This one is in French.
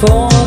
four